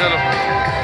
Ándalo.